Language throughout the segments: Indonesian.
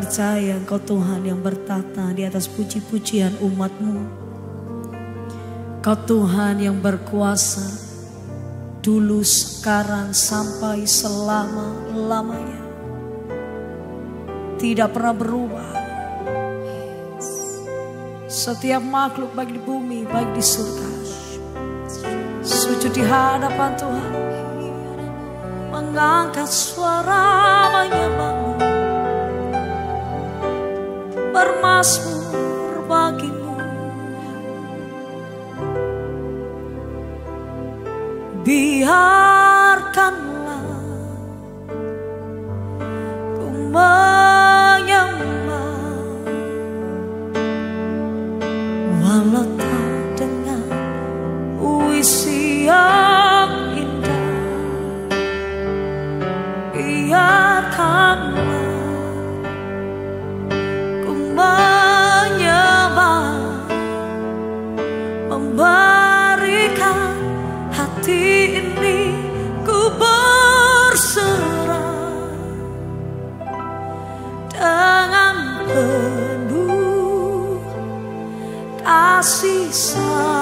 percaya Engkau Tuhan yang bertata di atas puji-pujian umatmu. Kau Tuhan yang berkuasa dulu, sekarang, sampai selama-lamanya. Tidak pernah berubah. Setiap makhluk baik di bumi, baik di surga. Sujud di hadapan Tuhan. Mengangkat suara menyembah. normas memberikan hati ini ku berserah dengan penuh kasih sayang.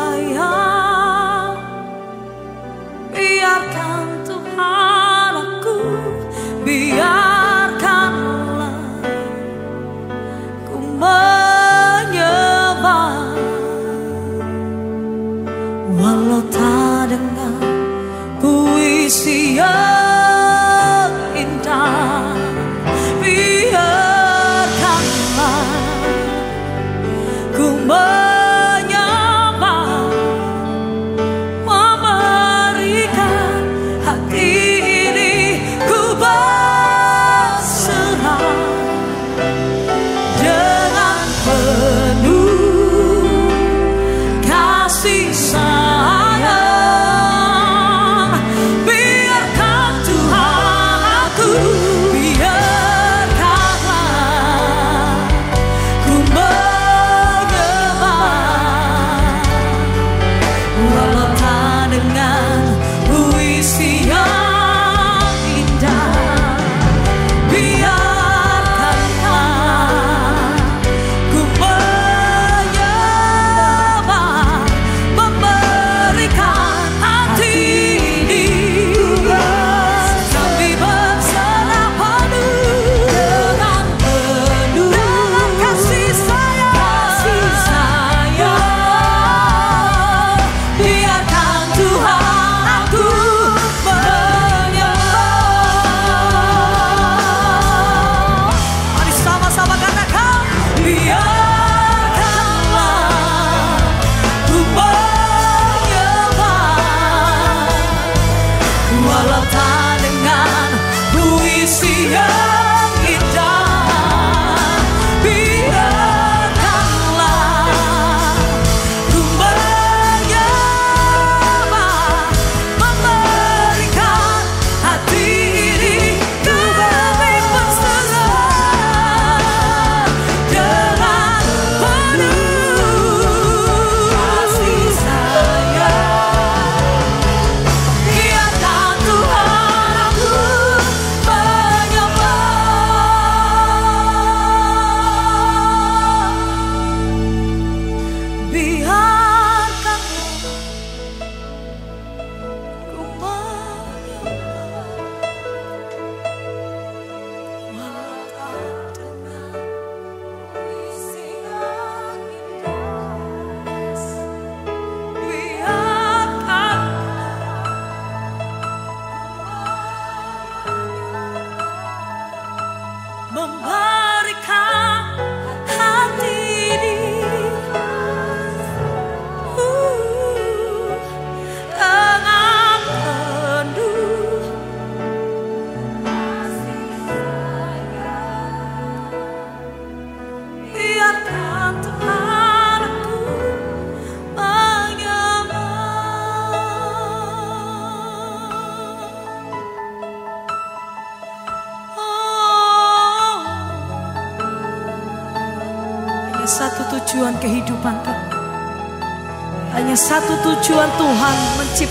your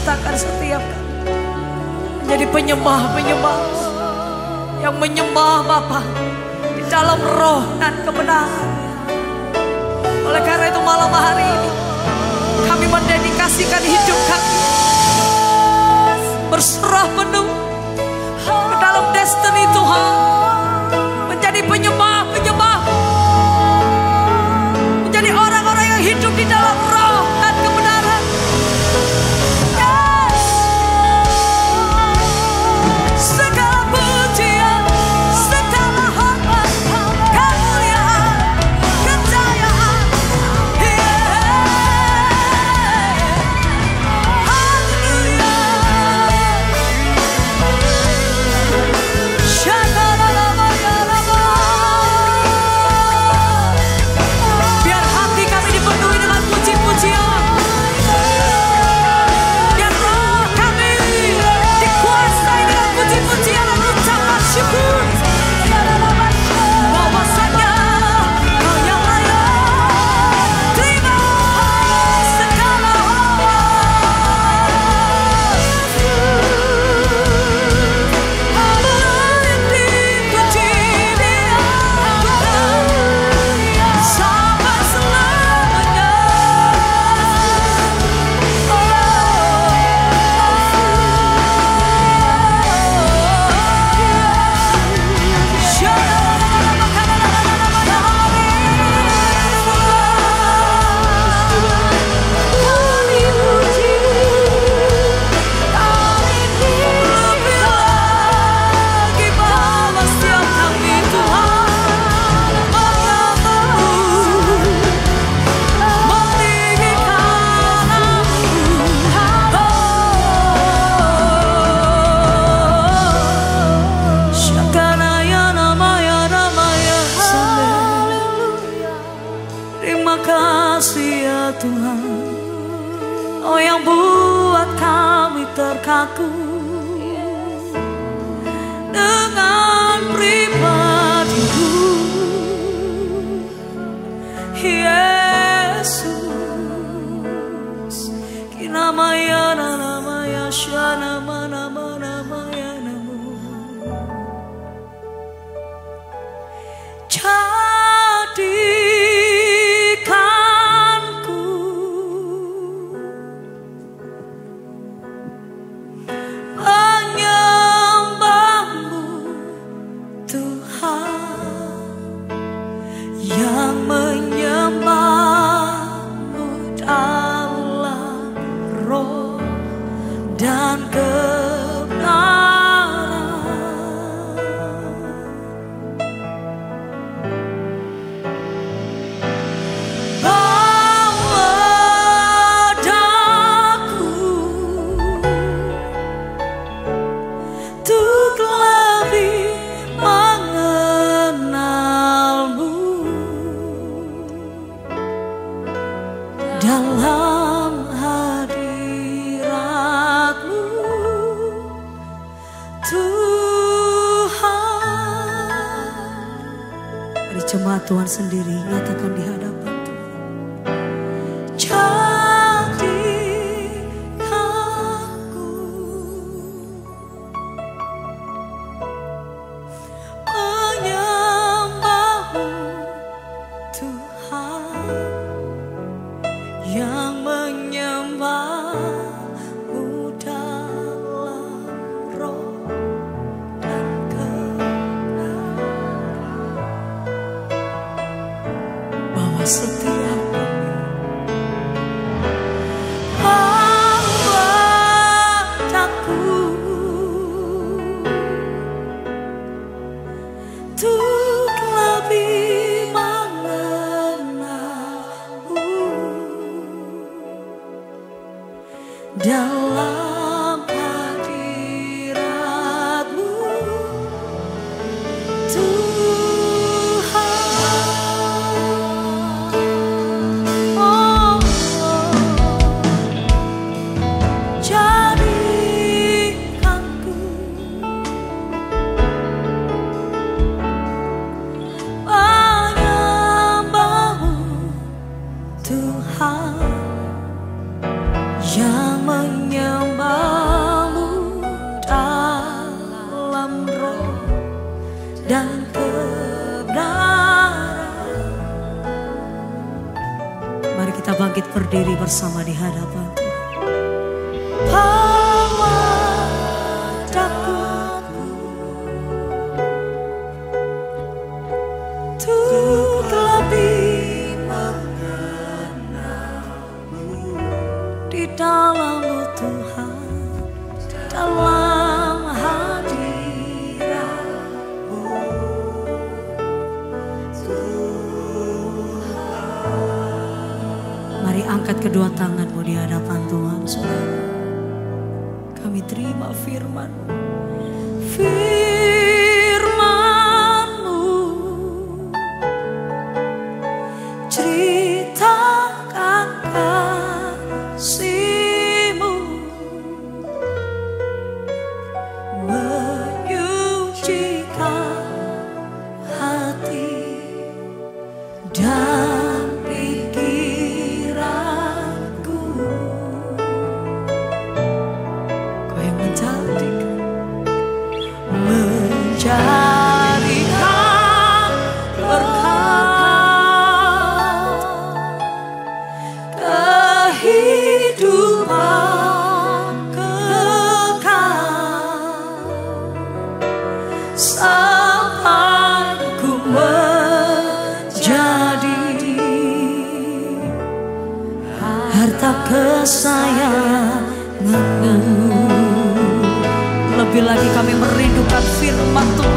menyertakan setiap menjadi penyembah-penyembah yang menyembah Bapa di dalam roh dan kebenaran. Oleh karena itu malam hari ini kami mendedikasikan hidup kami berserah penuh ke dalam destiny Tuhan. Lebih lagi kami merindukan firman Tuhan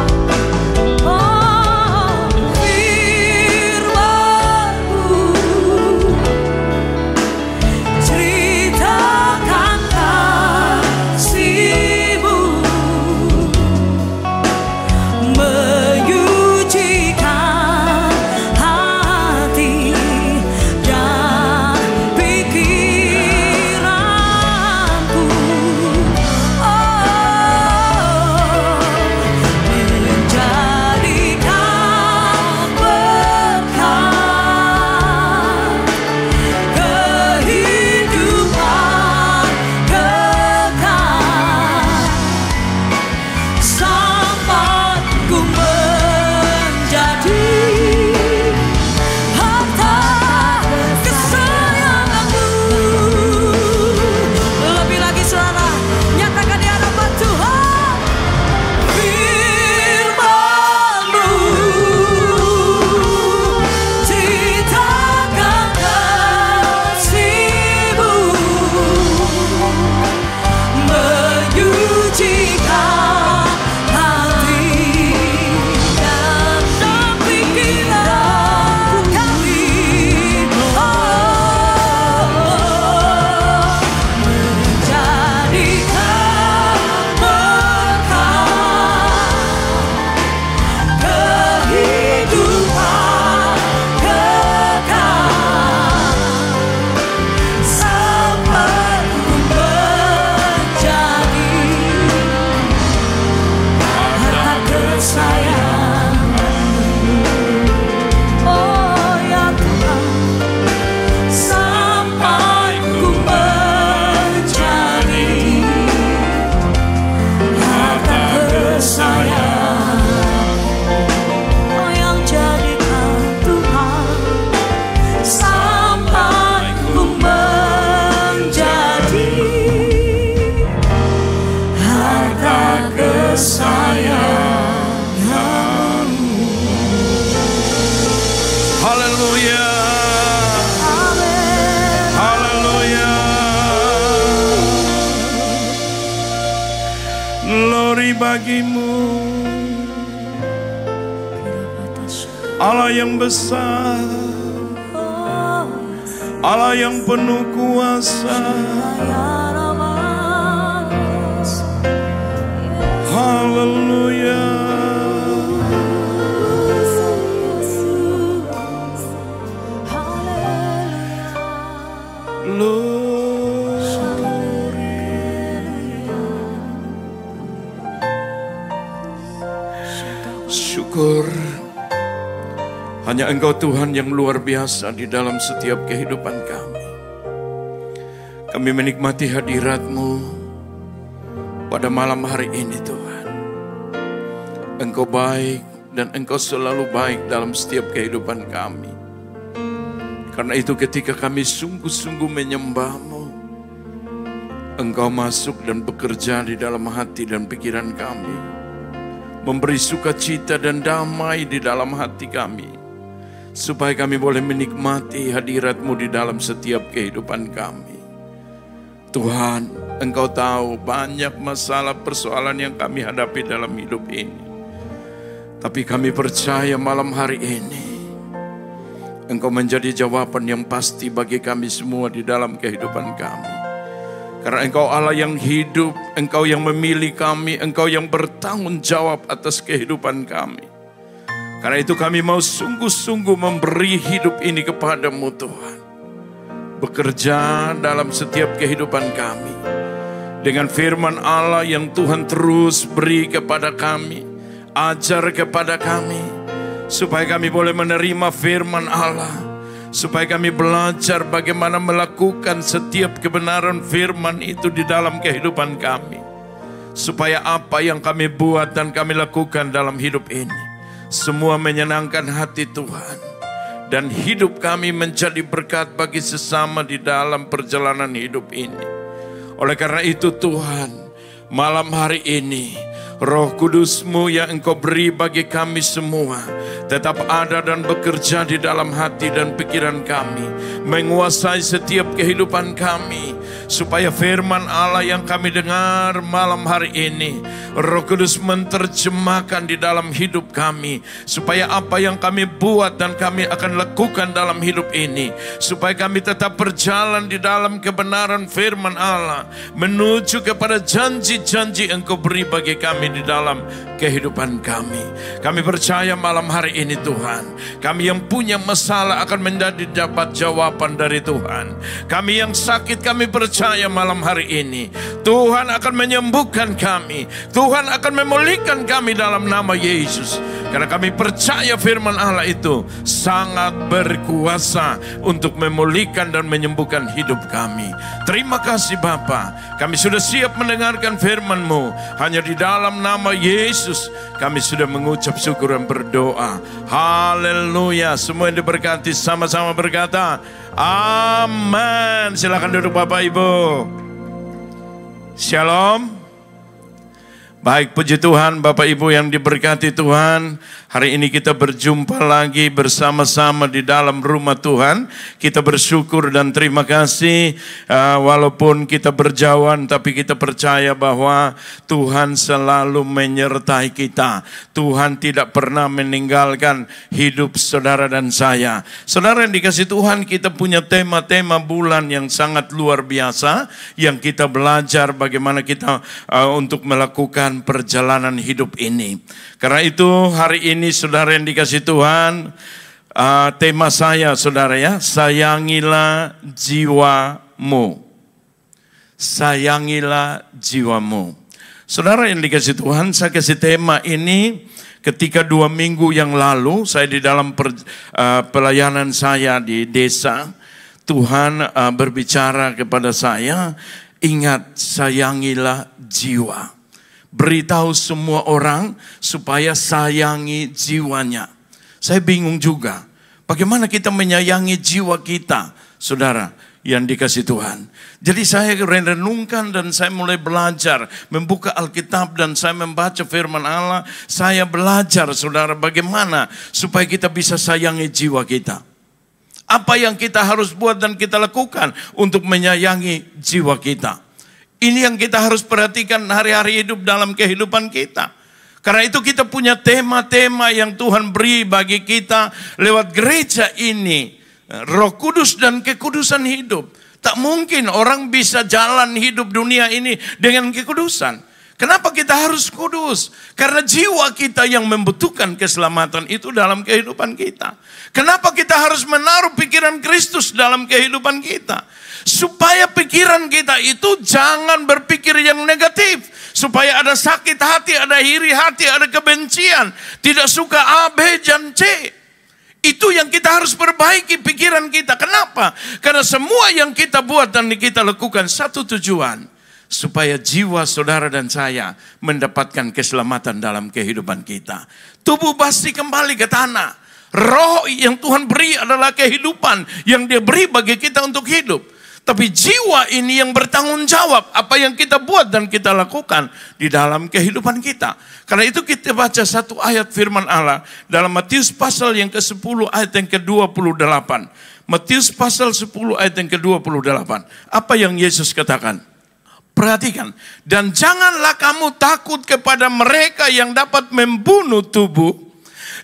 besar. Allah yang penuh kuasa. Engkau Tuhan yang luar biasa di dalam setiap kehidupan kami. Kami menikmati hadirat-Mu pada malam hari ini Tuhan. Engkau baik dan Engkau selalu baik dalam setiap kehidupan kami. Karena itu ketika kami sungguh-sungguh menyembahmu, Engkau masuk dan bekerja di dalam hati dan pikiran kami. Memberi sukacita dan damai di dalam hati kami. Supaya kami boleh menikmati hadiratmu di dalam setiap kehidupan kami. Tuhan, Engkau tahu banyak masalah persoalan yang kami hadapi dalam hidup ini. Tapi kami percaya malam hari ini, Engkau menjadi jawaban yang pasti bagi kami semua di dalam kehidupan kami. Karena engkau Allah yang hidup, engkau yang memilih kami, engkau yang bertanggung jawab atas kehidupan kami. Karena itu kami mau sungguh-sungguh memberi hidup ini kepadamu Tuhan. Bekerja dalam setiap kehidupan kami. Dengan firman Allah yang Tuhan terus beri kepada kami. Ajar kepada kami. Supaya kami boleh menerima firman Allah supaya kami belajar bagaimana melakukan setiap kebenaran firman itu di dalam kehidupan kami. Supaya apa yang kami buat dan kami lakukan dalam hidup ini semua menyenangkan hati Tuhan dan hidup kami menjadi berkat bagi sesama di dalam perjalanan hidup ini. Oleh karena itu Tuhan, malam hari ini Roh Kudusmu yang Engkau beri bagi kami semua tetap ada dan bekerja di dalam hati dan pikiran kami, menguasai setiap kehidupan kami, supaya firman Allah yang kami dengar malam hari ini, Roh Kudus menerjemahkan di dalam hidup kami, supaya apa yang kami buat dan kami akan lakukan dalam hidup ini, supaya kami tetap berjalan di dalam kebenaran firman Allah, menuju kepada janji-janji Engkau beri bagi kami di dalam kehidupan kami. Kami percaya malam hari ini Tuhan, kami yang punya masalah akan menjadi dapat jawaban dari Tuhan. Kami yang sakit kami percaya malam hari ini Tuhan akan menyembuhkan kami. Tuhan akan memulihkan kami dalam nama Yesus. Karena kami percaya firman Allah itu sangat berkuasa untuk memulihkan dan menyembuhkan hidup kami. Terima kasih Bapa. Kami sudah siap mendengarkan firman-Mu. Hanya di dalam nama Yesus kami sudah mengucap syukur dan berdoa. Haleluya. Semua yang diberkati sama-sama berkata, Amin. Silakan duduk Bapak Ibu. Shalom. Baik puji Tuhan Bapak Ibu yang diberkati Tuhan Hari ini kita berjumpa lagi bersama-sama di dalam rumah Tuhan. Kita bersyukur dan terima kasih uh, walaupun kita berjauhan tapi kita percaya bahwa Tuhan selalu menyertai kita. Tuhan tidak pernah meninggalkan hidup saudara dan saya. Saudara yang dikasih Tuhan kita punya tema-tema bulan yang sangat luar biasa yang kita belajar bagaimana kita uh, untuk melakukan perjalanan hidup ini. Karena itu hari ini saudara yang dikasih Tuhan, uh, tema saya saudara ya, sayangilah jiwamu. Sayangilah jiwamu. Saudara yang dikasih Tuhan, saya kasih tema ini ketika dua minggu yang lalu saya di dalam per, uh, pelayanan saya di desa, Tuhan uh, berbicara kepada saya, ingat sayangilah jiwa beritahu semua orang supaya sayangi jiwanya. Saya bingung juga, bagaimana kita menyayangi jiwa kita, saudara yang dikasih Tuhan. Jadi saya renungkan dan saya mulai belajar membuka Alkitab dan saya membaca firman Allah. Saya belajar saudara bagaimana supaya kita bisa sayangi jiwa kita. Apa yang kita harus buat dan kita lakukan untuk menyayangi jiwa kita. Ini yang kita harus perhatikan hari-hari hidup dalam kehidupan kita. Karena itu kita punya tema-tema yang Tuhan beri bagi kita lewat gereja ini. Roh kudus dan kekudusan hidup. Tak mungkin orang bisa jalan hidup dunia ini dengan kekudusan. Kenapa kita harus kudus? Karena jiwa kita yang membutuhkan keselamatan itu dalam kehidupan kita. Kenapa kita harus menaruh pikiran Kristus dalam kehidupan kita? Supaya pikiran kita itu jangan berpikir yang negatif. Supaya ada sakit hati, ada iri hati, ada kebencian. Tidak suka A, B, dan C. Itu yang kita harus perbaiki pikiran kita. Kenapa? Karena semua yang kita buat dan kita lakukan satu tujuan. Supaya jiwa saudara dan saya mendapatkan keselamatan dalam kehidupan kita. Tubuh pasti kembali ke tanah. Roh yang Tuhan beri adalah kehidupan yang dia beri bagi kita untuk hidup. Tapi jiwa ini yang bertanggung jawab apa yang kita buat dan kita lakukan di dalam kehidupan kita. Karena itu kita baca satu ayat firman Allah dalam Matius pasal yang ke-10 ayat yang ke-28. Matius pasal 10 ayat yang ke-28. Apa yang Yesus katakan? Perhatikan. Dan janganlah kamu takut kepada mereka yang dapat membunuh tubuh,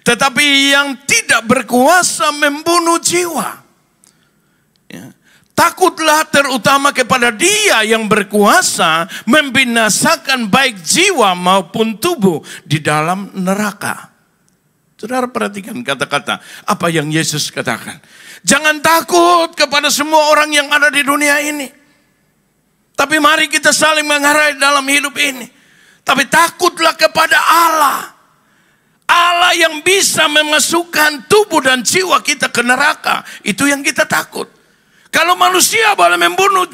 tetapi yang tidak berkuasa membunuh jiwa. Ya. Takutlah terutama kepada dia yang berkuasa membinasakan baik jiwa maupun tubuh di dalam neraka. Saudara perhatikan kata-kata apa yang Yesus katakan. Jangan takut kepada semua orang yang ada di dunia ini. Tapi mari kita saling menghargai dalam hidup ini. Tapi takutlah kepada Allah. Allah yang bisa memasukkan tubuh dan jiwa kita ke neraka. Itu yang kita takut. Kalau manusia boleh membunuh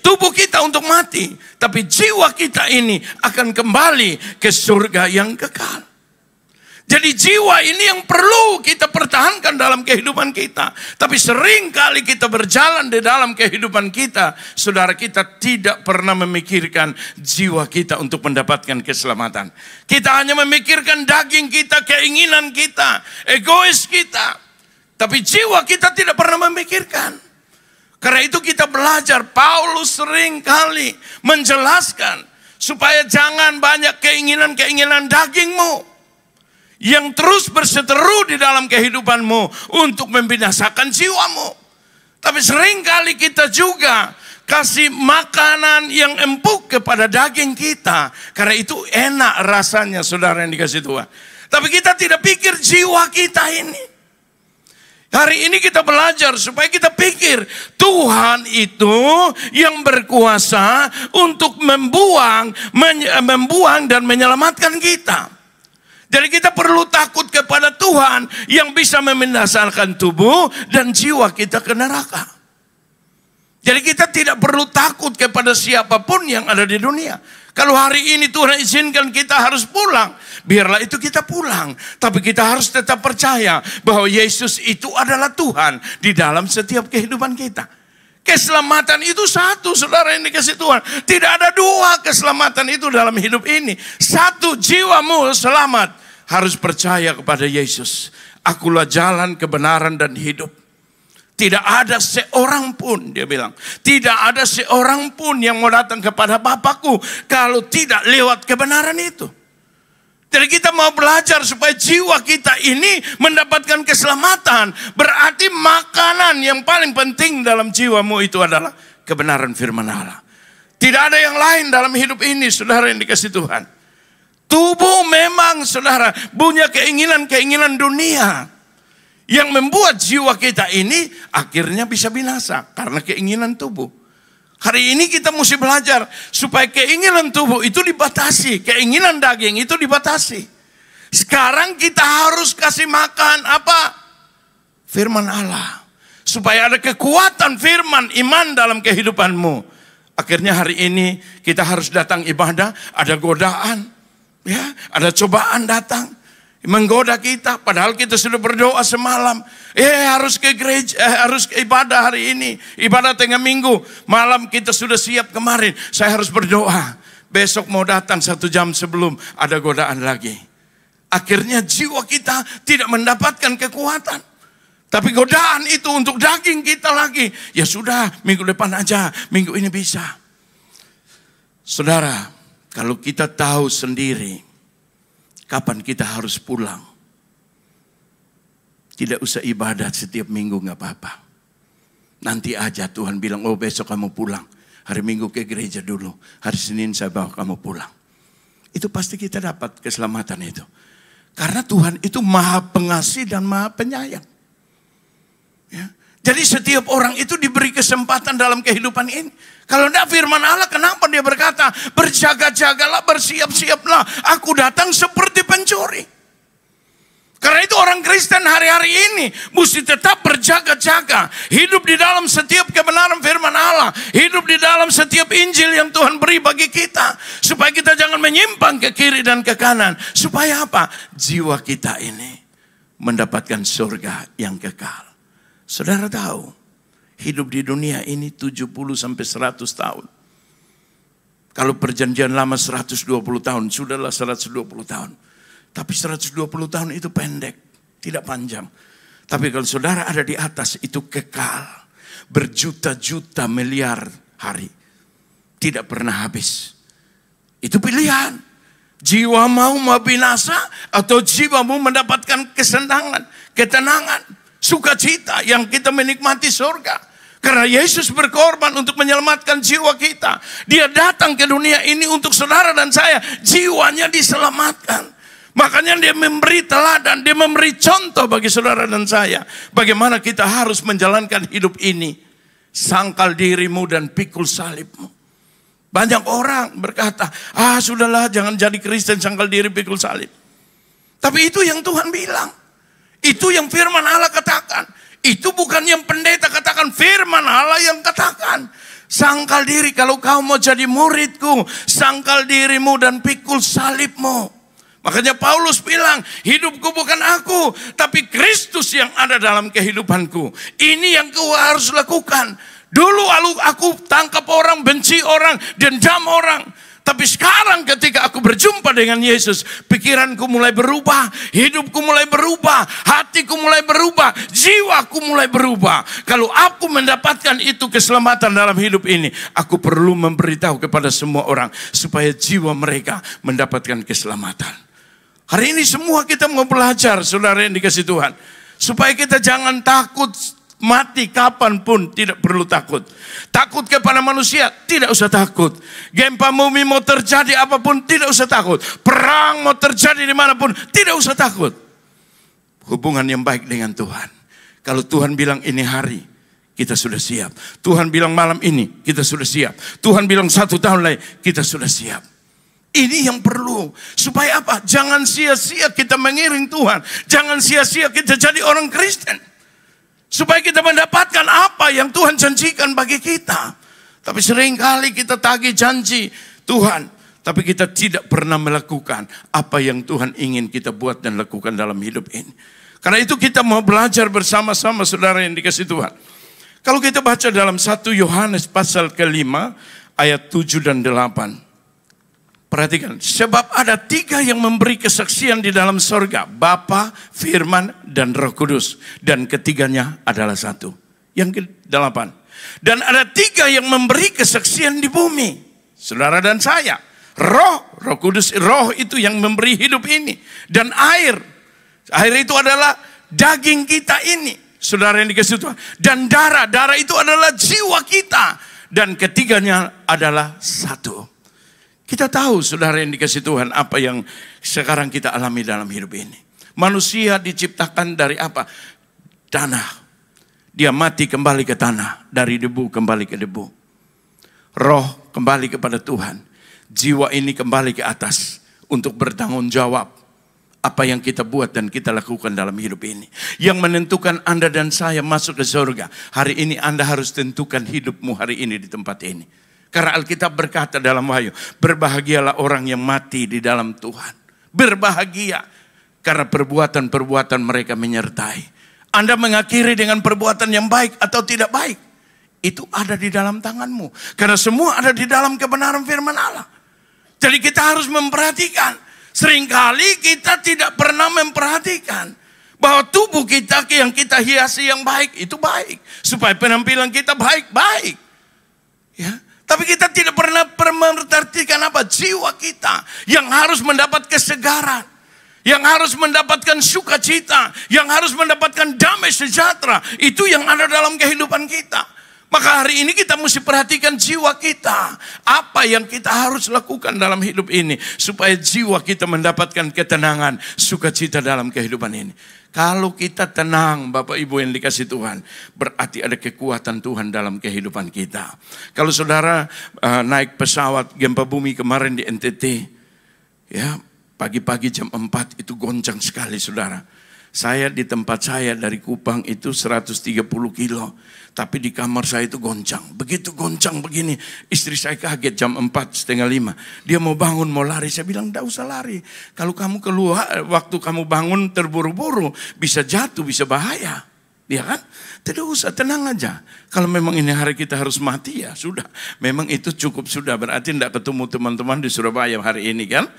tubuh kita untuk mati. Tapi jiwa kita ini akan kembali ke surga yang kekal. Jadi jiwa ini yang perlu kita pertahankan dalam kehidupan kita. Tapi sering kali kita berjalan di dalam kehidupan kita, saudara kita tidak pernah memikirkan jiwa kita untuk mendapatkan keselamatan. Kita hanya memikirkan daging kita, keinginan kita, egois kita. Tapi jiwa kita tidak pernah memikirkan. Karena itu kita belajar, Paulus sering kali menjelaskan supaya jangan banyak keinginan-keinginan dagingmu yang terus berseteru di dalam kehidupanmu untuk membinasakan jiwamu. Tapi sering kali kita juga kasih makanan yang empuk kepada daging kita. Karena itu enak rasanya saudara yang dikasih Tuhan. Tapi kita tidak pikir jiwa kita ini. Hari ini kita belajar supaya kita pikir Tuhan itu yang berkuasa untuk membuang, membuang dan menyelamatkan kita. Jadi kita perlu takut kepada Tuhan yang bisa memindahkan tubuh dan jiwa kita ke neraka. Jadi kita tidak perlu takut kepada siapa pun yang ada di dunia. Kalau hari ini Tuhan izinkan kita harus pulang, biarlah itu kita pulang. Tapi kita harus tetap percaya bahwa Yesus itu adalah Tuhan di dalam setiap kehidupan kita. Keselamatan itu satu, saudara yang dikasih Tuhan. Tidak ada dua keselamatan itu dalam hidup ini. Satu jiwamu selamat harus percaya kepada Yesus. Akulah jalan kebenaran dan hidup. Tidak ada seorang pun, dia bilang. Tidak ada seorang pun yang mau datang kepada Bapakku kalau tidak lewat kebenaran itu. Jadi kita mau belajar supaya jiwa kita ini mendapatkan keselamatan. Berarti makanan yang paling penting dalam jiwamu itu adalah kebenaran firman Allah. Tidak ada yang lain dalam hidup ini, saudara yang dikasih Tuhan. Tubuh memang saudara punya keinginan-keinginan dunia. Yang membuat jiwa kita ini akhirnya bisa binasa karena keinginan tubuh. Hari ini kita mesti belajar supaya keinginan tubuh itu dibatasi, keinginan daging itu dibatasi. Sekarang kita harus kasih makan apa? Firman Allah. Supaya ada kekuatan firman iman dalam kehidupanmu. Akhirnya hari ini kita harus datang ibadah, ada godaan, Ya, ada cobaan datang menggoda kita padahal kita sudah berdoa semalam. Eh harus ke gereja, eh, harus ke ibadah hari ini. Ibadah tengah minggu. Malam kita sudah siap kemarin. Saya harus berdoa. Besok mau datang satu jam sebelum ada godaan lagi. Akhirnya jiwa kita tidak mendapatkan kekuatan. Tapi godaan itu untuk daging kita lagi. Ya sudah, minggu depan aja, minggu ini bisa. Saudara, kalau kita tahu sendiri kapan kita harus pulang. Tidak usah ibadat setiap minggu nggak apa-apa. Nanti aja Tuhan bilang, oh besok kamu pulang. Hari minggu ke gereja dulu. Hari Senin saya bawa kamu pulang. Itu pasti kita dapat keselamatan itu. Karena Tuhan itu maha pengasih dan maha penyayang. Ya. Jadi setiap orang itu diberi kesempatan dalam kehidupan ini. Kalau tidak firman Allah, kenapa dia berkata, berjaga-jagalah, bersiap-siaplah. Aku datang seperti pencuri. Karena itu orang Kristen hari-hari ini mesti tetap berjaga-jaga. Hidup di dalam setiap kebenaran firman Allah. Hidup di dalam setiap Injil yang Tuhan beri bagi kita. Supaya kita jangan menyimpang ke kiri dan ke kanan. Supaya apa? Jiwa kita ini mendapatkan surga yang kekal. Saudara tahu, hidup di dunia ini 70 sampai 100 tahun. Kalau perjanjian lama 120 tahun, sudahlah 120 tahun. Tapi 120 tahun itu pendek, tidak panjang. Tapi kalau saudara ada di atas itu kekal. Berjuta-juta miliar hari. Tidak pernah habis. Itu pilihan. Jiwa mau mau binasa atau jiwa mau mendapatkan kesenangan, ketenangan, sukacita yang kita menikmati surga. Karena Yesus berkorban untuk menyelamatkan jiwa kita. Dia datang ke dunia ini untuk saudara dan saya. Jiwanya diselamatkan. Makanya dia memberi teladan, dia memberi contoh bagi saudara dan saya. Bagaimana kita harus menjalankan hidup ini. Sangkal dirimu dan pikul salibmu. Banyak orang berkata, ah sudahlah jangan jadi Kristen sangkal diri pikul salib. Tapi itu yang Tuhan bilang. Itu yang firman Allah katakan. Itu bukan yang pendeta katakan, firman Allah yang katakan. Sangkal diri kalau kau mau jadi muridku, sangkal dirimu dan pikul salibmu. Makanya Paulus bilang, hidupku bukan aku, tapi Kristus yang ada dalam kehidupanku. Ini yang kau harus lakukan. Dulu aku tangkap orang, benci orang, dendam orang. Tapi sekarang ketika aku berjumpa dengan Yesus, pikiranku mulai berubah, hidupku mulai berubah, hatiku mulai berubah, jiwaku mulai berubah. Kalau aku mendapatkan itu keselamatan dalam hidup ini, aku perlu memberitahu kepada semua orang supaya jiwa mereka mendapatkan keselamatan. Hari ini semua kita mau belajar, saudara yang dikasih Tuhan. Supaya kita jangan takut Mati kapan pun tidak perlu takut. Takut kepada manusia, tidak usah takut. Gempa bumi mau terjadi apa pun, tidak usah takut. Perang mau terjadi di mana pun, tidak usah takut. Hubungan yang baik dengan Tuhan. Kalau Tuhan bilang ini hari, kita sudah siap. Tuhan bilang malam ini, kita sudah siap. Tuhan bilang satu tahun lagi, kita sudah siap. Ini yang perlu. Supaya apa? Jangan sia-sia kita mengiring Tuhan. Jangan sia-sia kita jadi orang Kristen. Supaya kita mendapatkan apa yang Tuhan janjikan bagi kita. Tapi sering kali kita tagih janji Tuhan. Tapi kita tidak pernah melakukan apa yang Tuhan ingin kita buat dan lakukan dalam hidup ini. Karena itu kita mau belajar bersama-sama saudara yang dikasih Tuhan. Kalau kita baca dalam 1 Yohanes pasal kelima ayat 7 dan 8. Perhatikan, sebab ada tiga yang memberi kesaksian di dalam sorga. Bapa, Firman, dan Roh Kudus. Dan ketiganya adalah satu. Yang ke-8. Dan ada tiga yang memberi kesaksian di bumi. Saudara dan saya. Roh, Roh Kudus, Roh itu yang memberi hidup ini. Dan air. Air itu adalah daging kita ini. Saudara yang dikasih Tuhan. Dan darah, darah itu adalah jiwa kita. Dan ketiganya adalah satu. Kita tahu saudara yang dikasih Tuhan apa yang sekarang kita alami dalam hidup ini. Manusia diciptakan dari apa? Tanah. Dia mati kembali ke tanah. Dari debu kembali ke debu. Roh kembali kepada Tuhan. Jiwa ini kembali ke atas. Untuk bertanggung jawab. Apa yang kita buat dan kita lakukan dalam hidup ini. Yang menentukan Anda dan saya masuk ke surga. Hari ini Anda harus tentukan hidupmu hari ini di tempat ini. Karena Alkitab berkata dalam wahyu, berbahagialah orang yang mati di dalam Tuhan. Berbahagia karena perbuatan-perbuatan mereka menyertai. Anda mengakhiri dengan perbuatan yang baik atau tidak baik. Itu ada di dalam tanganmu. Karena semua ada di dalam kebenaran firman Allah. Jadi kita harus memperhatikan. Seringkali kita tidak pernah memperhatikan bahwa tubuh kita yang kita hiasi yang baik itu baik supaya penampilan kita baik-baik. Ya. Tapi kita tidak pernah memperhatikan apa jiwa kita yang harus mendapat kesegaran, yang harus mendapatkan sukacita, yang harus mendapatkan damai sejahtera. Itu yang ada dalam kehidupan kita. Maka hari ini kita mesti perhatikan jiwa kita. Apa yang kita harus lakukan dalam hidup ini. Supaya jiwa kita mendapatkan ketenangan, sukacita dalam kehidupan ini. Kalau kita tenang Bapak Ibu yang dikasih Tuhan. Berarti ada kekuatan Tuhan dalam kehidupan kita. Kalau saudara uh, naik pesawat gempa bumi kemarin di NTT. Ya pagi-pagi jam 4 itu goncang sekali saudara. Saya di tempat saya dari Kupang itu 130 kilo. Tapi di kamar saya itu goncang. Begitu goncang begini. Istri saya kaget jam 4 setengah 5. Dia mau bangun mau lari. Saya bilang tidak usah lari. Kalau kamu keluar waktu kamu bangun terburu-buru. Bisa jatuh bisa bahaya. Ya kan? Tidak usah, tenang aja. Kalau memang ini hari kita harus mati ya sudah. Memang itu cukup sudah. Berarti tidak ketemu teman-teman di Surabaya hari ini kan.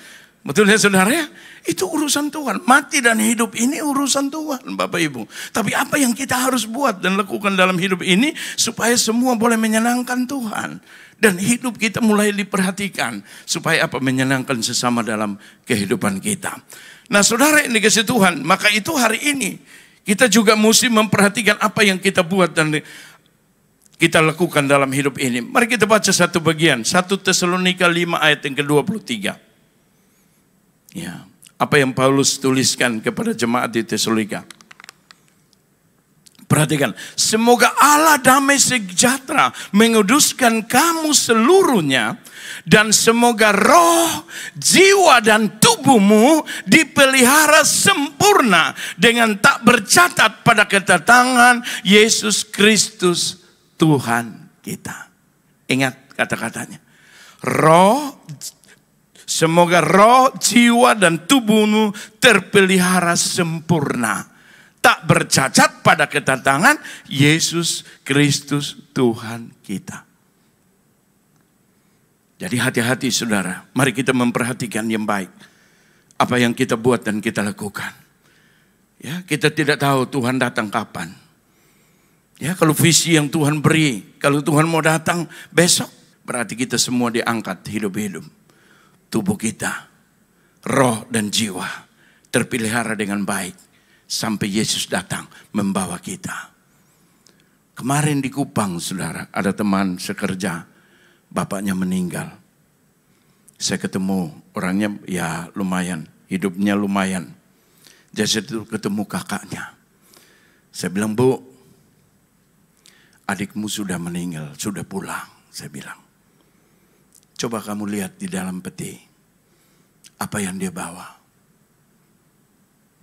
Betul ya saudara ya? Itu urusan Tuhan. Mati dan hidup ini urusan Tuhan Bapak Ibu. Tapi apa yang kita harus buat dan lakukan dalam hidup ini supaya semua boleh menyenangkan Tuhan. Dan hidup kita mulai diperhatikan. Supaya apa? Menyenangkan sesama dalam kehidupan kita. Nah saudara ini kasih Tuhan. Maka itu hari ini kita juga mesti memperhatikan apa yang kita buat dan kita lakukan dalam hidup ini. Mari kita baca satu bagian. 1 Tesalonika 5 ayat yang ke-23. Ya, apa yang Paulus tuliskan kepada jemaat di Tesalonika. Perhatikan, semoga Allah damai sejahtera menguduskan kamu seluruhnya dan semoga roh, jiwa dan tubuhmu dipelihara sempurna dengan tak bercatat pada kedatangan Yesus Kristus Tuhan kita. Ingat kata-katanya. Roh, Semoga roh, jiwa, dan tubuhmu terpelihara sempurna. Tak bercacat pada kedatangan Yesus Kristus Tuhan kita. Jadi hati-hati saudara, mari kita memperhatikan yang baik. Apa yang kita buat dan kita lakukan. Ya, kita tidak tahu Tuhan datang kapan. Ya, kalau visi yang Tuhan beri, kalau Tuhan mau datang besok, berarti kita semua diangkat hidup-hidup tubuh kita, roh dan jiwa terpelihara dengan baik sampai Yesus datang membawa kita. Kemarin di Kupang, saudara, ada teman sekerja, bapaknya meninggal. Saya ketemu orangnya ya lumayan, hidupnya lumayan. Jadi itu ketemu kakaknya. Saya bilang, Bu, adikmu sudah meninggal, sudah pulang. Saya bilang, Coba kamu lihat di dalam peti. Apa yang dia bawa.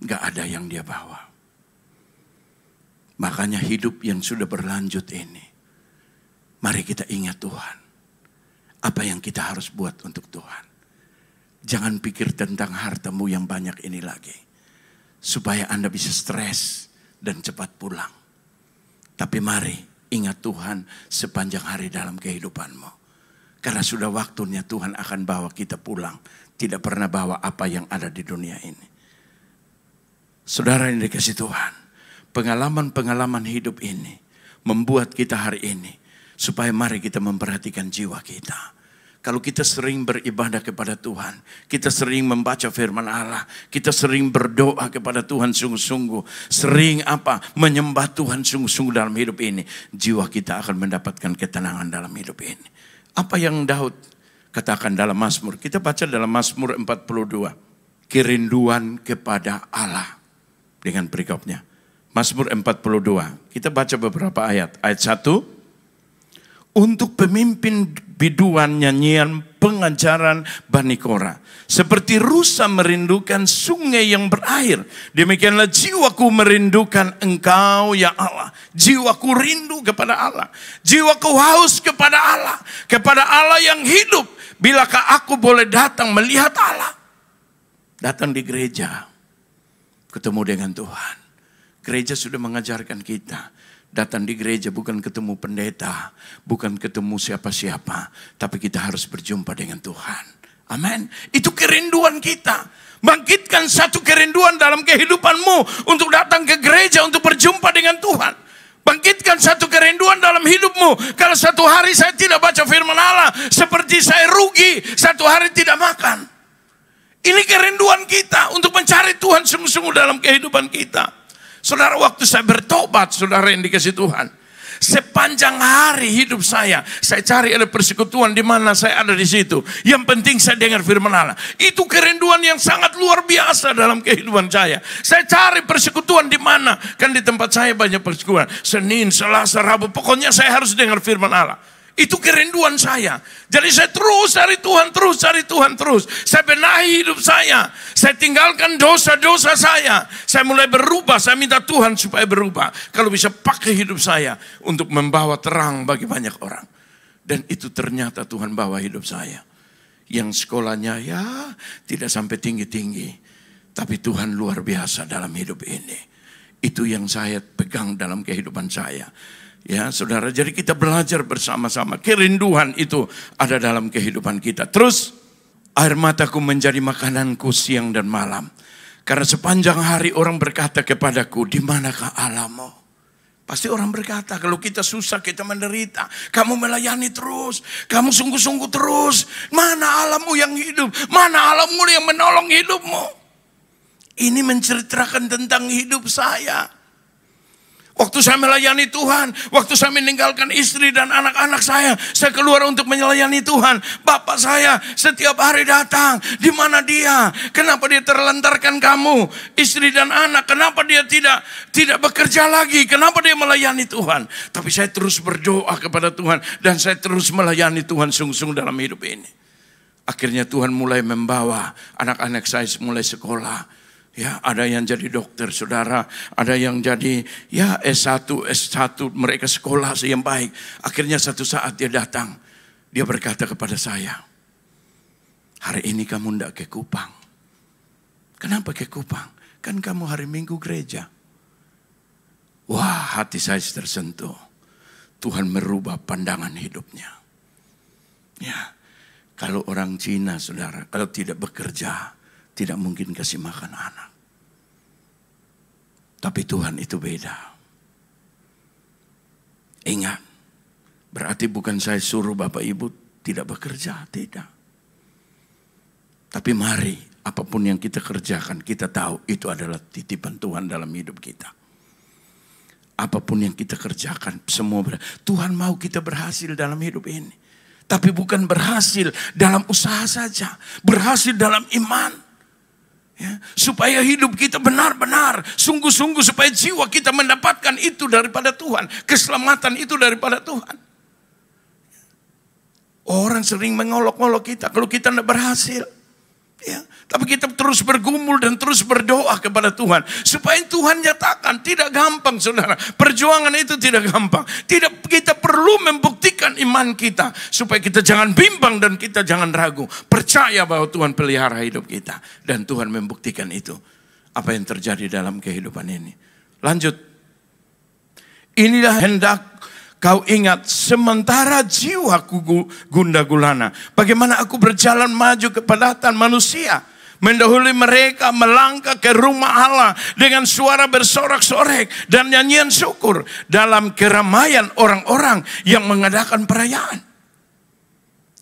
Gak ada yang dia bawa. Makanya hidup yang sudah berlanjut ini. Mari kita ingat Tuhan. Apa yang kita harus buat untuk Tuhan. Jangan pikir tentang hartamu yang banyak ini lagi. Supaya Anda bisa stres dan cepat pulang. Tapi mari ingat Tuhan sepanjang hari dalam kehidupanmu. Karena sudah waktunya Tuhan akan bawa kita pulang. Tidak pernah bawa apa yang ada di dunia ini. Saudara yang dikasih Tuhan. Pengalaman-pengalaman hidup ini. Membuat kita hari ini. Supaya mari kita memperhatikan jiwa kita. Kalau kita sering beribadah kepada Tuhan, kita sering membaca firman Allah, kita sering berdoa kepada Tuhan sungguh-sungguh, sering apa? Menyembah Tuhan sungguh-sungguh dalam hidup ini, jiwa kita akan mendapatkan ketenangan dalam hidup ini. Apa yang Daud katakan dalam Mazmur? Kita baca dalam Mazmur 42. Kerinduan kepada Allah. Dengan berikutnya. Mazmur 42. Kita baca beberapa ayat. Ayat 1. Untuk pemimpin biduan nyanyian pengajaran Bani Korah. Seperti rusa merindukan sungai yang berair. Demikianlah jiwaku merindukan engkau ya Allah. Jiwaku rindu kepada Allah. Jiwaku haus kepada Allah. Kepada Allah yang hidup. Bilakah aku boleh datang melihat Allah. Datang di gereja. Ketemu dengan Tuhan. Gereja sudah mengajarkan kita. Datang di gereja bukan ketemu pendeta. Bukan ketemu siapa-siapa. Tapi kita harus berjumpa dengan Tuhan. Amin. Itu kerinduan kita. Bangkitkan satu kerinduan dalam kehidupanmu untuk datang ke gereja untuk berjumpa dengan Tuhan. Bangkitkan satu kerinduan dalam hidupmu. Kalau satu hari saya tidak baca firman Allah, seperti saya rugi, satu hari tidak makan. Ini kerinduan kita untuk mencari Tuhan sungguh-sungguh dalam kehidupan kita. Saudara, waktu saya bertobat, saudara yang dikasih Tuhan Sepanjang hari hidup saya, saya cari ada persekutuan di mana saya ada di situ. Yang penting saya dengar firman Allah. Itu kerinduan yang sangat luar biasa dalam kehidupan saya. Saya cari persekutuan di mana? Kan di tempat saya banyak persekutuan. Senin, Selasa, Rabu, pokoknya saya harus dengar firman Allah. Itu kerinduan saya. Jadi saya terus cari Tuhan, terus cari Tuhan, terus. Saya benahi hidup saya. Saya tinggalkan dosa-dosa saya. Saya mulai berubah, saya minta Tuhan supaya berubah. Kalau bisa pakai hidup saya untuk membawa terang bagi banyak orang. Dan itu ternyata Tuhan bawa hidup saya. Yang sekolahnya ya tidak sampai tinggi-tinggi. Tapi Tuhan luar biasa dalam hidup ini. Itu yang saya pegang dalam kehidupan saya. Ya, saudara, jadi kita belajar bersama-sama. Kerinduan itu ada dalam kehidupan kita. Terus, air mataku menjadi makananku siang dan malam. Karena sepanjang hari orang berkata kepadaku, di manakah Allahmu? Pasti orang berkata, kalau kita susah, kita menderita. Kamu melayani terus. Kamu sungguh-sungguh terus. Mana Allahmu yang hidup? Mana Allahmu yang menolong hidupmu? Ini menceritakan tentang hidup saya. Waktu saya melayani Tuhan, waktu saya meninggalkan istri dan anak-anak saya, saya keluar untuk melayani Tuhan. Bapak saya setiap hari datang, di mana dia? Kenapa dia terlantarkan kamu, istri dan anak? Kenapa dia tidak tidak bekerja lagi? Kenapa dia melayani Tuhan? Tapi saya terus berdoa kepada Tuhan dan saya terus melayani Tuhan sungguh-sungguh dalam hidup ini. Akhirnya Tuhan mulai membawa anak-anak saya mulai sekolah Ya, ada yang jadi dokter, saudara. Ada yang jadi ya S1, S1, mereka sekolah yang baik. Akhirnya satu saat dia datang. Dia berkata kepada saya, hari ini kamu ndak ke Kupang. Kenapa ke Kupang? Kan kamu hari Minggu gereja. Wah, hati saya tersentuh. Tuhan merubah pandangan hidupnya. Ya, kalau orang Cina, saudara, kalau tidak bekerja, tidak mungkin kasih makan anak. Tapi Tuhan itu beda. Ingat, berarti bukan saya suruh Bapak Ibu tidak bekerja, tidak. Tapi mari, apa pun yang kita kerjakan, kita tahu itu adalah titipan Tuhan dalam hidup kita. Apa pun yang kita kerjakan, semua ber Tuhan mau kita berhasil dalam hidup ini. Tapi bukan berhasil dalam usaha saja, berhasil dalam iman. Ya, supaya hidup kita benar-benar sungguh-sungguh supaya jiwa kita mendapatkan itu daripada Tuhan. Keselamatan itu daripada Tuhan. Orang sering mengolok-olok kita kalau kita tidak berhasil. Ya, tapi kita terus bergumul dan terus berdoa kepada Tuhan. Supaya Tuhan nyatakan. Tidak gampang saudara. Perjuangan itu tidak gampang. Tidak kita perlu membuktikan iman kita. Supaya kita jangan bimbang dan kita jangan ragu. Percaya bahwa Tuhan pelihara hidup kita. Dan Tuhan membuktikan itu. Apa yang terjadi dalam kehidupan ini. Lanjut. Inilah hendak Kau ingat sementara jiwaku gunda gulana. Bagaimana aku berjalan maju ke pedatan manusia. Mendahului mereka melangkah ke rumah Allah dengan suara bersorak-sorak dan nyanyian syukur dalam keramaian orang-orang yang mengadakan perayaan.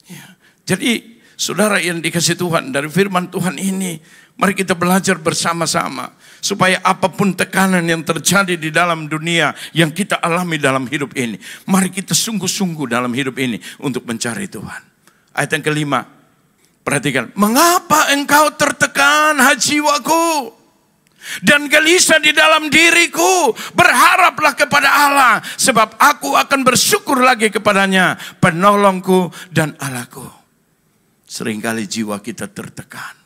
Ya. Jadi saudara yang dikasih Tuhan dari firman Tuhan ini, mari kita belajar bersama-sama supaya apa pun tekanan yang terjadi di dalam dunia yang kita alami dalam hidup ini, mari kita sungguh-sungguh dalam hidup ini untuk mencari Tuhan. Ayat yang kelima, perhatikan, mengapa engkau tertekan jiwaku? dan gelisah di dalam diriku. Berharaplah kepada Allah, sebab aku akan bersyukur lagi kepadanya, penolongku dan Allahku. Seringkali jiwa kita tertekan.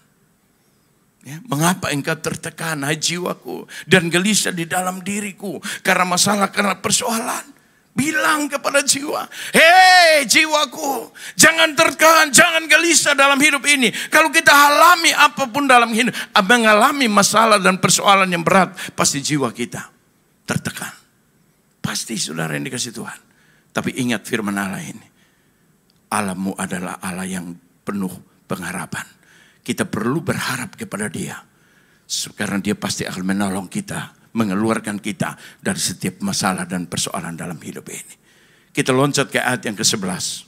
Ya, mengapa engkau tertekan, hai jiwaku, dan gelisah di dalam diriku karena masalah, karena persoalan? Bilang kepada jiwa, hei jiwaku, jangan tertekan, jangan gelisah dalam hidup ini. Kalau kita alami apa pun dalam hidup, mengalami masalah dan persoalan yang berat, pasti jiwa kita tertekan. Pasti saudara yang dikasih Tuhan. Tapi ingat firman Allah ini. Allahmu adalah Allah yang penuh pengharapan kita perlu berharap kepada dia. Karena dia pasti akan menolong kita, mengeluarkan kita dari setiap masalah dan persoalan dalam hidup ini. Kita loncat ke ayat yang ke-11.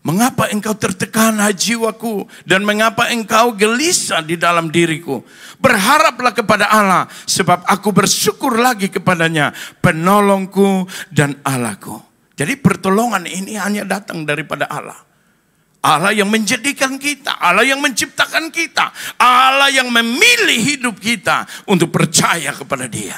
Mengapa engkau tertekan jiwaku dan mengapa engkau gelisah di dalam diriku? Berharaplah kepada Allah sebab aku bersyukur lagi kepadanya penolongku dan Allahku. Jadi pertolongan ini hanya datang daripada Allah. Allah yang menjadikan kita, Allah yang menciptakan kita, Allah yang memilih hidup kita untuk percaya kepada Dia.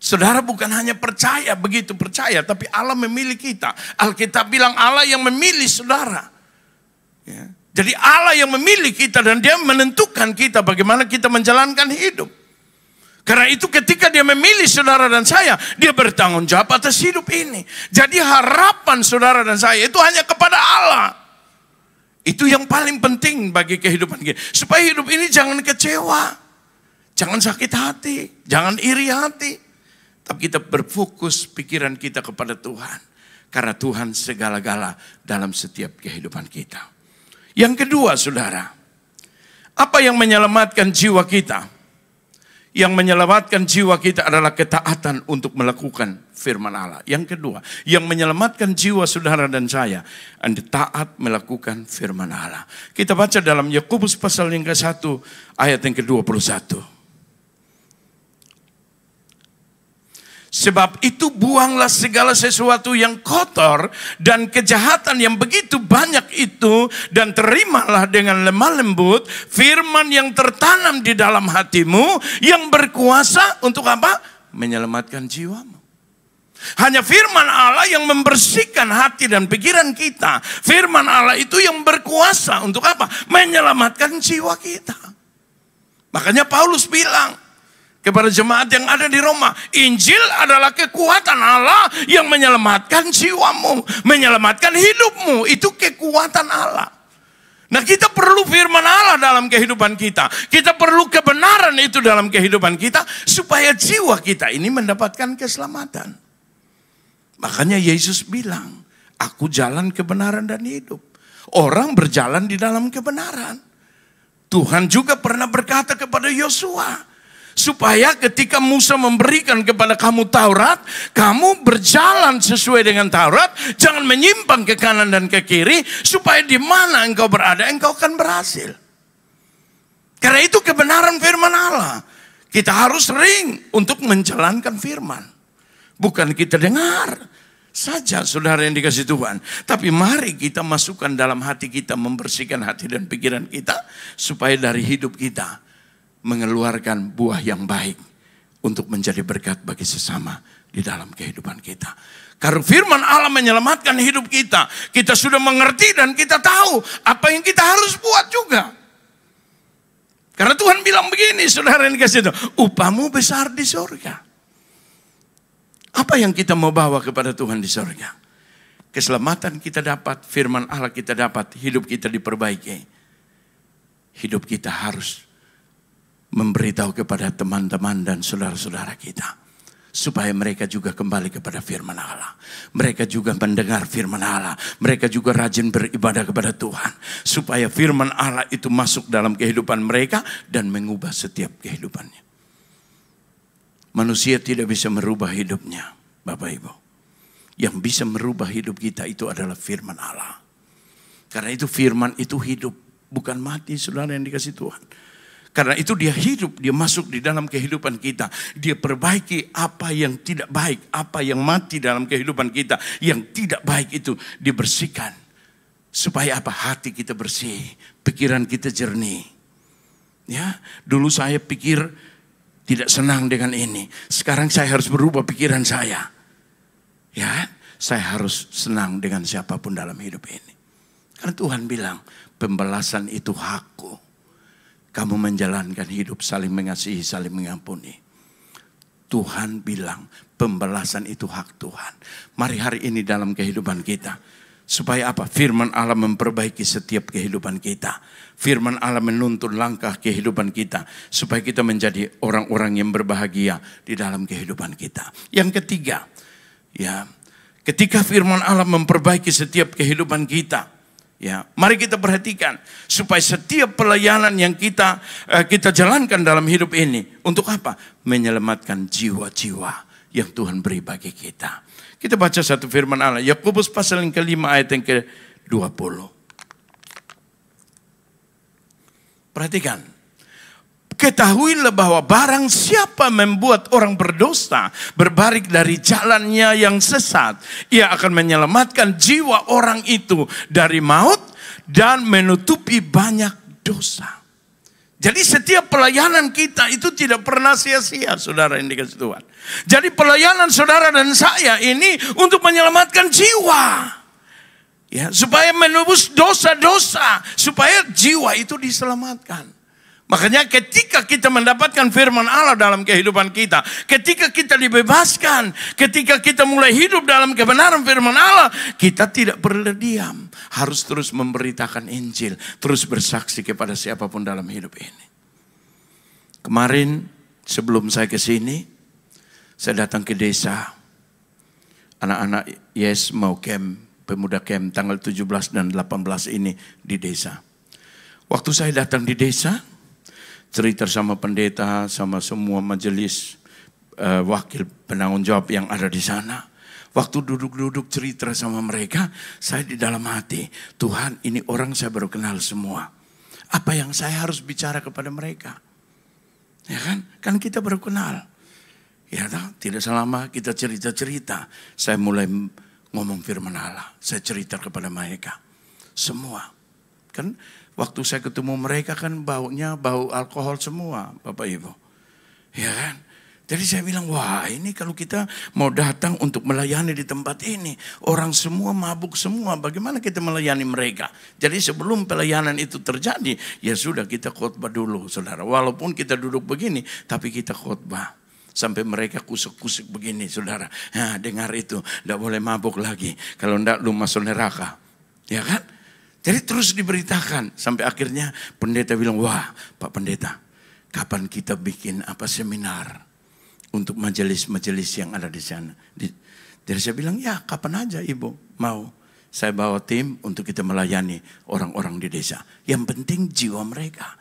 Saudara bukan hanya percaya, begitu percaya, tapi Allah memilih kita. Alkitab bilang Allah yang memilih saudara. Ya. Jadi Allah yang memilih kita dan dia menentukan kita bagaimana kita menjalankan hidup. Karena itu ketika dia memilih saudara dan saya, dia bertanggung jawab atas hidup ini. Jadi harapan saudara dan saya itu hanya kepada Allah. Itu yang paling penting bagi kehidupan kita. Supaya hidup ini jangan kecewa. Jangan sakit hati. Jangan iri hati. Tapi kita berfokus pikiran kita kepada Tuhan. Karena Tuhan segala-gala dalam setiap kehidupan kita. Yang kedua saudara. Apa yang menyelamatkan jiwa kita? Yang menyelamatkan jiwa kita adalah ketaatan untuk melakukan firman Allah. Yang kedua, yang menyelamatkan jiwa saudara dan saya, anda taat melakukan firman Allah. Kita baca dalam Yakobus pasal yang ke-1 ayat yang ke-21. Sebab itu buanglah segala sesuatu yang kotor dan kejahatan yang begitu banyak itu dan terimalah dengan lemah lembut firman yang tertanam di dalam hatimu yang berkuasa untuk apa? Menyelamatkan jiwamu. Hanya firman Allah yang membersihkan hati dan pikiran kita. Firman Allah itu yang berkuasa untuk apa? Menyelamatkan jiwa kita. Makanya Paulus bilang, kepada jemaat yang ada di Roma. Injil adalah kekuatan Allah yang menyelamatkan jiwamu, menyelamatkan hidupmu. Itu kekuatan Allah. Nah kita perlu firman Allah dalam kehidupan kita. Kita perlu kebenaran itu dalam kehidupan kita. Supaya jiwa kita ini mendapatkan keselamatan. Makanya Yesus bilang, aku jalan kebenaran dan hidup. Orang berjalan di dalam kebenaran. Tuhan juga pernah berkata kepada Yosua, Supaya ketika Musa memberikan kepada kamu Taurat, kamu berjalan sesuai dengan Taurat, jangan menyimpang ke kanan dan ke kiri, supaya di mana engkau berada, engkau akan berhasil. Karena itu kebenaran firman Allah. Kita harus sering untuk menjalankan firman. Bukan kita dengar saja saudara yang dikasih Tuhan. Tapi mari kita masukkan dalam hati kita, membersihkan hati dan pikiran kita. Supaya dari hidup kita mengeluarkan buah yang baik untuk menjadi berkat bagi sesama di dalam kehidupan kita. Karena firman Allah menyelamatkan hidup kita. Kita sudah mengerti dan kita tahu apa yang kita harus buat juga. Karena Tuhan bilang begini, saudara yang dikasih itu, upamu besar di surga. Apa yang kita mau bawa kepada Tuhan di surga? Keselamatan kita dapat, firman Allah kita dapat, hidup kita diperbaiki. Hidup kita harus memberitahu kepada teman-teman dan saudara-saudara kita. Supaya mereka juga kembali kepada firman Allah. Mereka juga mendengar firman Allah. Mereka juga rajin beribadah kepada Tuhan. Supaya firman Allah itu masuk dalam kehidupan mereka dan mengubah setiap kehidupannya. Manusia tidak bisa merubah hidupnya, Bapak Ibu. Yang bisa merubah hidup kita itu adalah firman Allah. Karena itu firman itu hidup, bukan mati saudara yang dikasih Tuhan. Karena itu dia hidup, dia masuk di dalam kehidupan kita. Dia perbaiki apa yang tidak baik, apa yang mati dalam kehidupan kita. Yang tidak baik itu dibersihkan. Supaya apa? Hati kita bersih, pikiran kita jernih. Ya, dulu saya pikir tidak senang dengan ini. Sekarang saya harus berubah pikiran saya. Ya, saya harus senang dengan siapa pun dalam hidup ini. Karena Tuhan bilang, pembalasan itu hakku kamu menjalankan hidup saling mengasihi, saling mengampuni. Tuhan bilang pembalasan itu hak Tuhan. Mari hari ini dalam kehidupan kita. Supaya apa? Firman Allah memperbaiki setiap kehidupan kita. Firman Allah menuntun langkah kehidupan kita. Supaya kita menjadi orang-orang yang berbahagia di dalam kehidupan kita. Yang ketiga, ya, ketika firman Allah memperbaiki setiap kehidupan kita, Ya, mari kita perhatikan supaya setiap pelayanan yang kita uh, kita jalankan dalam hidup ini untuk apa? Menyelamatkan jiwa-jiwa yang Tuhan beri bagi kita. Kita baca satu firman Allah, Yakobus pasal yang kelima ayat yang ke-20. Perhatikan. Ketahuilah bahwa barang siapa membuat orang berdosa berbalik dari jalannya yang sesat, ia akan menyelamatkan jiwa orang itu dari maut dan menutupi banyak dosa. Jadi setiap pelayanan kita itu tidak pernah sia-sia, saudara yang dikasih Tuhan. Jadi pelayanan saudara dan saya ini untuk menyelamatkan jiwa. Ya, supaya menebus dosa-dosa, supaya jiwa itu diselamatkan. Makanya ketika kita mendapatkan firman Allah dalam kehidupan kita, ketika kita dibebaskan, ketika kita mulai hidup dalam kebenaran firman Allah, kita tidak perlu diam. Harus terus memberitakan Injil, terus bersaksi kepada siapa pun dalam hidup ini. Kemarin sebelum saya ke sini, saya datang ke desa. Anak-anak Yes mau camp, pemuda camp tanggal 17 dan 18 ini di desa. Waktu saya datang di desa, cerita sama pendeta, sama semua majelis uh, wakil penanggung jawab yang ada di sana. Waktu duduk-duduk cerita sama mereka, saya di dalam hati, Tuhan ini orang saya baru kenal semua. Apa yang saya harus bicara kepada mereka? Ya kan? Kan kita baru kenal. Ya tak? Tidak selama kita cerita-cerita, saya mulai ngomong firman Allah. Saya cerita kepada mereka. Semua. Kan Waktu saya ketemu mereka kan baunya bau alkohol semua, Bapak Ibu. Ya kan? Jadi saya bilang, wah ini kalau kita mau datang untuk melayani di tempat ini. Orang semua mabuk semua, bagaimana kita melayani mereka? Jadi sebelum pelayanan itu terjadi, ya sudah kita khotbah dulu saudara. Walaupun kita duduk begini, tapi kita khotbah. Sampai mereka kusuk-kusuk begini saudara. Nah, dengar itu, tidak boleh mabuk lagi. Kalau tidak lu masuk neraka. Ya kan? Jadi terus diberitakan sampai akhirnya pendeta bilang, wah Pak Pendeta, kapan kita bikin apa seminar untuk majelis-majelis yang ada di sana. Jadi saya bilang, ya kapan aja ibu mau. Saya bawa tim untuk kita melayani orang-orang di desa. Yang penting jiwa mereka.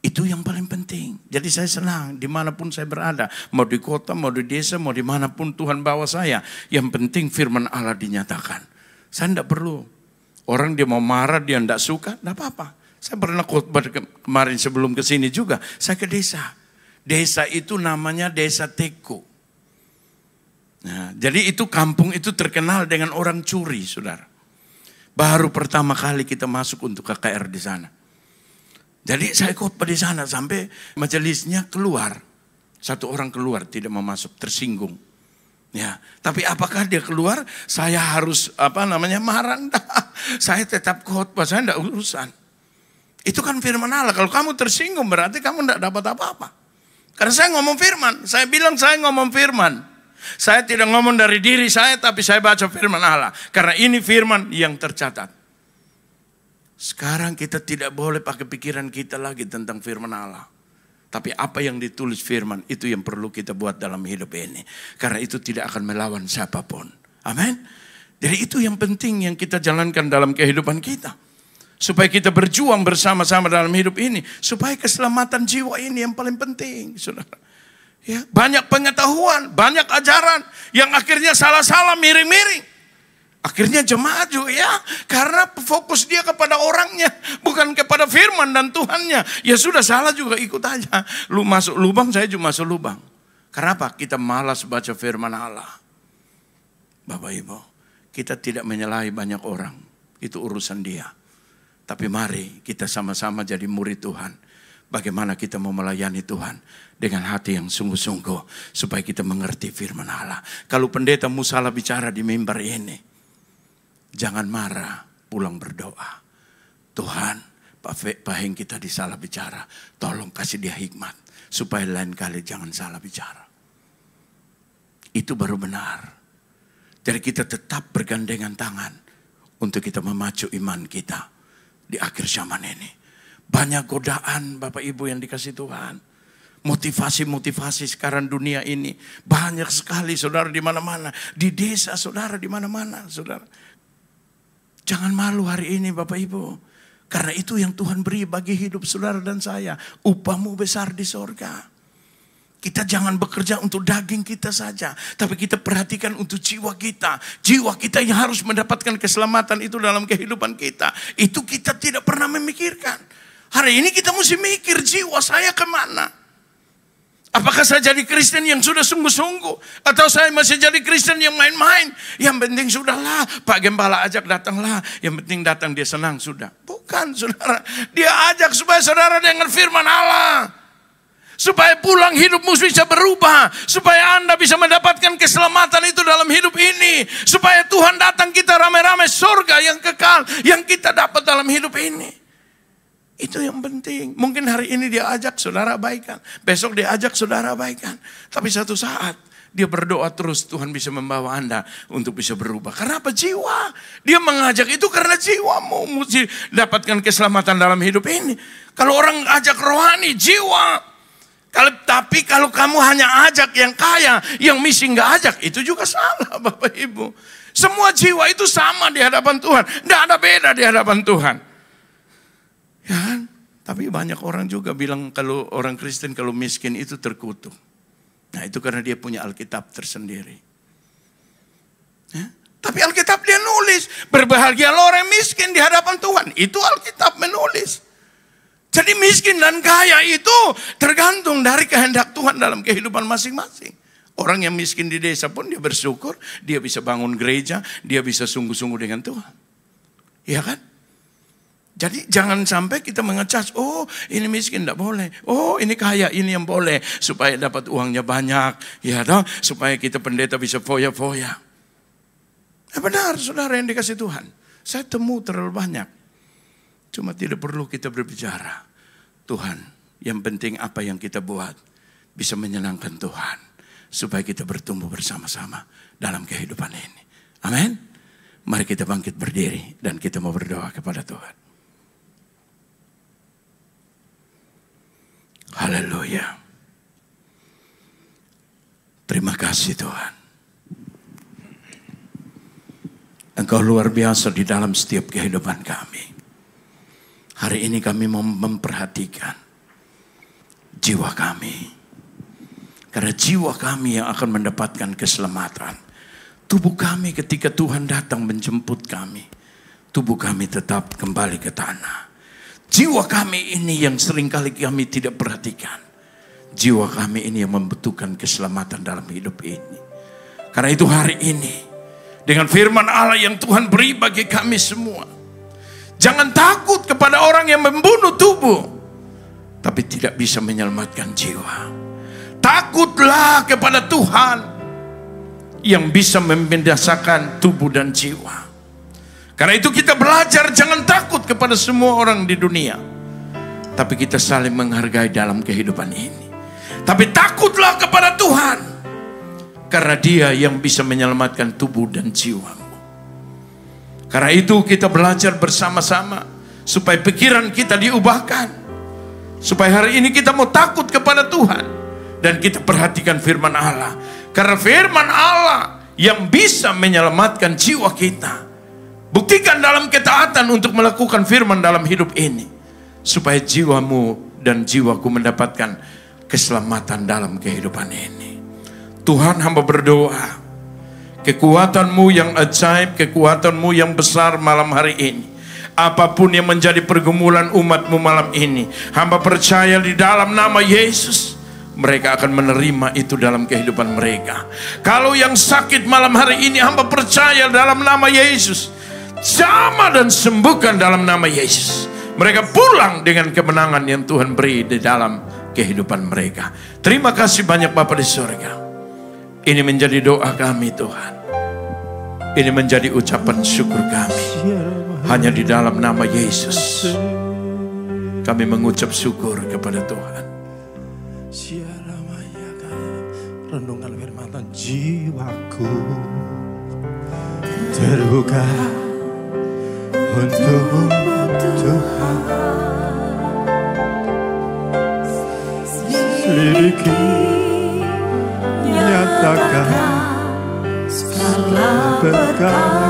Itu yang paling penting. Jadi saya senang di mana pun saya berada. Mau di kota, mau di desa, mau di mana pun Tuhan bawa saya. Yang penting firman Allah dinyatakan. Saya tidak perlu Orang dia mau marah, dia tidak suka, tidak apa-apa. Saya pernah khotbah kemarin sebelum ke sini juga. Saya ke desa. Desa itu namanya Desa Teko. Nah, jadi itu kampung itu terkenal dengan orang curi, saudara. Baru pertama kali kita masuk untuk KKR di sana. Jadi saya khotbah di sana sampai majelisnya keluar. Satu orang keluar tidak mau masuk, tersinggung. Ya, tapi apakah dia keluar? Saya harus apa namanya marah? saya tetap khotbah, saya tidak urusan. Itu kan firman Allah. Kalau kamu tersinggung berarti kamu tidak dapat apa-apa. Karena saya ngomong firman. Saya bilang saya ngomong firman. Saya tidak ngomong dari diri saya, tapi saya baca firman Allah. Karena ini firman yang tercatat. Sekarang kita tidak boleh pakai pikiran kita lagi tentang firman Allah. Tapi apa yang ditulis firman itu yang perlu kita buat dalam hidup ini. Karena itu tidak akan melawan siapa pun. Amin. Jadi itu yang penting yang kita jalankan dalam kehidupan kita. Supaya kita berjuang bersama-sama dalam hidup ini. Supaya keselamatan jiwa ini yang paling penting. Saudara. Ya, banyak pengetahuan, banyak ajaran yang akhirnya salah-salah, miring-miring. Akhirnya jemaat juga ya, karena fokus dia kepada orangnya, bukan kepada firman dan Tuhannya. Ya sudah salah juga ikut aja. Lu masuk lubang, saya juga masuk lubang. Kenapa? Kita malas baca firman Allah. Bapak Ibu, kita tidak menyalahi banyak orang. Itu urusan dia. Tapi mari kita sama-sama jadi murid Tuhan. Bagaimana kita mau melayani Tuhan dengan hati yang sungguh-sungguh supaya kita mengerti firman Allah. Kalau pendeta musalah bicara di mimbar ini, Jangan marah, pulang berdoa. Tuhan, Pak Heng kita disalah bicara. Tolong kasih dia hikmat. Supaya lain kali jangan salah bicara. Itu baru benar. Jadi kita tetap bergandengan tangan. Untuk kita memacu iman kita. Di akhir zaman ini. Banyak godaan Bapak Ibu yang dikasih Tuhan. Motivasi-motivasi sekarang dunia ini. Banyak sekali saudara di mana-mana. Di desa saudara di mana-mana saudara. Jangan malu hari ini Bapak Ibu. Karena itu yang Tuhan beri bagi hidup saudara dan saya. Upahmu besar di sorga. Kita jangan bekerja untuk daging kita saja. Tapi kita perhatikan untuk jiwa kita. Jiwa kita yang harus mendapatkan keselamatan itu dalam kehidupan kita. Itu kita tidak pernah memikirkan. Hari ini kita mesti mikir jiwa saya ke mana. Apakah saya jadi Kristen yang sudah sungguh-sungguh? Atau saya masih jadi Kristen yang main-main? Yang penting sudahlah, Pak Gembala ajak datanglah. Yang penting datang dia senang, sudah. Bukan. Saudara. Dia ajak supaya saudara dengan firman Allah. Supaya pulang hidupmu bisa berubah. Supaya Anda bisa mendapatkan keselamatan itu dalam hidup ini. Supaya Tuhan datang kita rame-rame surga yang kekal. Yang kita dapat dalam hidup ini. Itu yang penting. Mungkin hari ini dia ajak saudara baikan. Besok dia ajak saudara baikan. Tapi satu saat dia berdoa terus Tuhan bisa membawa Anda untuk bisa berubah. Karena apa? Jiwa. Dia mengajak itu karena jiwamu mesti dapatkan keselamatan dalam hidup ini. Kalau orang ajak rohani, jiwa. Kalau tapi kalau kamu hanya ajak yang kaya, yang miskin nggak ajak, itu juga salah Bapak Ibu. Semua jiwa itu sama di hadapan Tuhan, tidak ada beda di hadapan Tuhan. Ya kan? Tapi banyak orang juga bilang kalau orang Kristen kalau miskin itu terkutuk. Nah itu karena dia punya Alkitab tersendiri. Ya? Tapi Alkitab dia nulis, berbahagialah orang miskin di hadapan Tuhan. Itu Alkitab menulis. Jadi miskin dan kaya itu tergantung dari kehendak Tuhan dalam kehidupan masing-masing. Orang yang miskin di desa pun dia bersyukur, dia bisa bangun gereja, dia bisa sungguh-sungguh dengan Tuhan. Iya kan? Jadi jangan sampai kita mengecas, oh ini miskin tidak boleh, oh ini kaya ini yang boleh supaya dapat uangnya banyak, ya dong, supaya kita pendeta bisa foya-foya. Ya benar, saudara yang dikasih Tuhan. Saya temu terlalu banyak Cuma tidak perlu kita berbicara. Tuhan, yang penting apa yang kita buat bisa menyenangkan Tuhan. Supaya kita bertumbuh bersama-sama dalam kehidupan ini. Amin. Mari kita bangkit berdiri dan kita mau berdoa kepada Tuhan. Haleluya. Terima kasih Tuhan. Engkau luar biasa di dalam setiap kehidupan kami. Hari ini kami mau memperhatikan jiwa kami. Karena jiwa kami yang akan mendapatkan keselamatan. Tubuh kami ketika Tuhan datang menjemput kami. Tubuh kami tetap kembali ke tanah. Jiwa kami ini yang sering kali kami tidak perhatikan. Jiwa kami ini yang membutuhkan keselamatan dalam hidup ini. Karena itu hari ini. Dengan firman Allah yang Tuhan beri bagi kami semua Jangan takut kepada orang yang membunuh tubuh, tapi tidak bisa menyelamatkan jiwa. Takutlah kepada Tuhan yang bisa membinasakan tubuh dan jiwa. Karena itu kita belajar jangan takut kepada semua orang di dunia. Tapi kita saling menghargai dalam kehidupan ini. Tapi takutlah kepada Tuhan. Karena dia yang bisa menyelamatkan tubuh dan jiwa. Karena itu kita belajar bersama-sama supaya pikiran kita diubahkan. Supaya hari ini kita mau takut kepada Tuhan dan kita perhatikan firman Allah. Karena firman Allah yang bisa menyelamatkan jiwa kita. Buktikan dalam ketaatan untuk melakukan firman dalam hidup ini. Supaya jiwamu dan jiwaku mendapatkan keselamatan dalam kehidupan ini. Tuhan hamba berdoa Kekuatanmu yang ajaib, kekuatanmu yang besar malam hari ini. Apa pun yang menjadi pergumulan umatmu malam ini. Hamba percaya di dalam nama Yesus. Mereka akan menerima itu dalam kehidupan mereka. Kalau yang sakit malam hari ini hamba percaya dalam nama Yesus. Sama dan sembuhkan dalam nama Yesus. Mereka pulang dengan kemenangan yang Tuhan beri di dalam kehidupan mereka. Terima kasih banyak Bapak di surga. Ini menjadi doa kami Tuhan. Ini menjadi ucapan syukur kami. Hanya di dalam nama Yesus. Kami mengucap syukur kepada Tuhan. Renungan firman jiwaku terbuka untuk Tuhan. Selidiki nyatakan segala perkara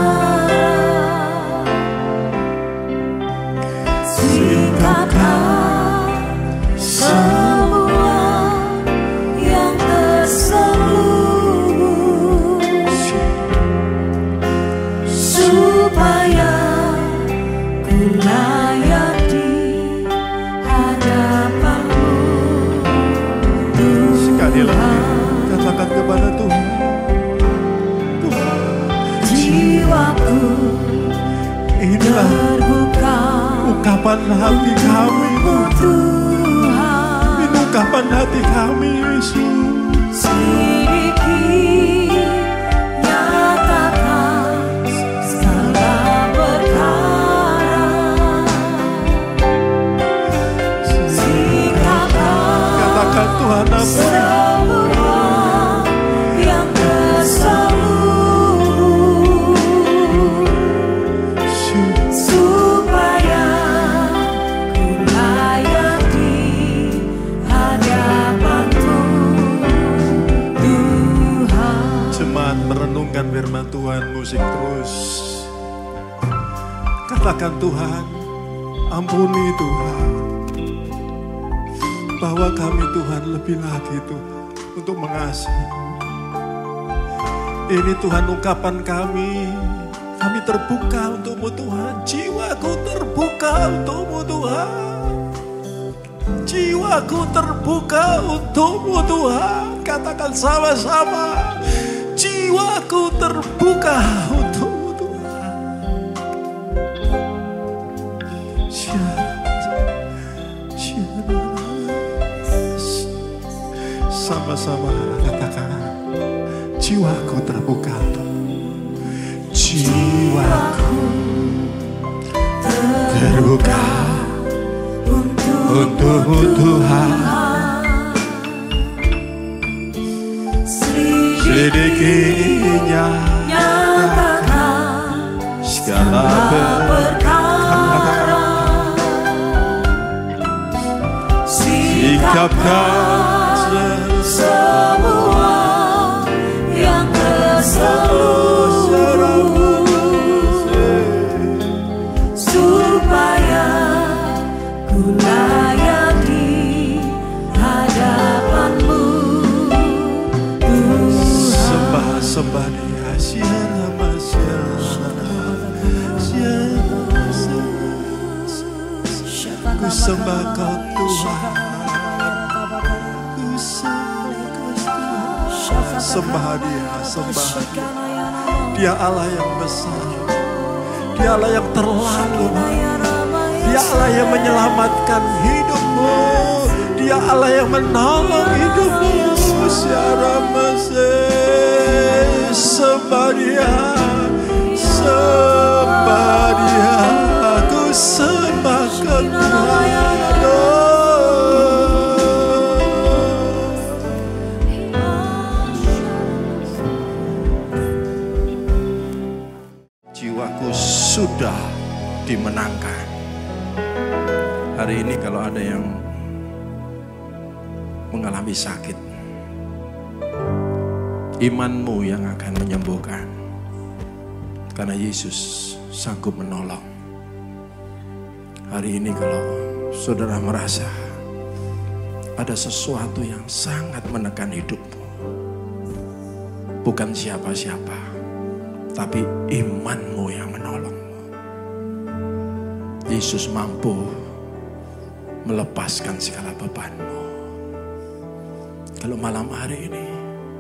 ungkapan kami Kami terbuka untukmu Tuhan. Jiwaku terbuka untukmu Tuhan. Jiwaku terbuka untukmu Tuhan. Katakan sama-sama. Jiwaku terbuka dia sembah dia Allah yang besar dia Allah yang terlalu Dia Allah yang menyelamatkan hidupmu. Dia Allah yang menolong hidupmu. Secara mesej sembah dia, sembah dia. Aku sembahkan Tuhan. Dimenangkan. Hari ini kalau ada yang mengalami sakit, imanmu yang akan menyembuhkan. Karena Yesus sanggup menolong. Hari ini kalau saudara merasa ada sesuatu yang sangat menekan hidupmu. Bukan siapa-siapa, tapi imanmu yang. Yesus mampu melepaskan segala bebanmu. Kalau malam hari ini